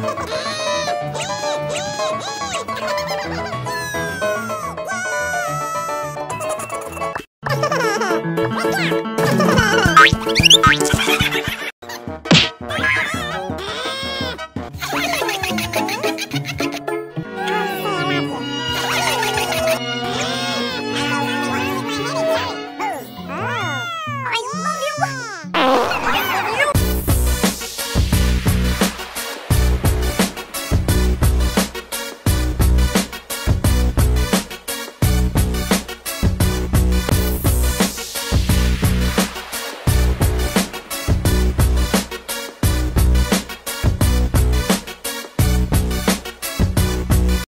Ha ha ha!